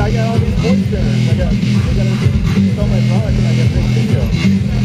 I got all these voice centers. I got, I got to sell my product and I got to make videos.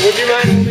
同志们。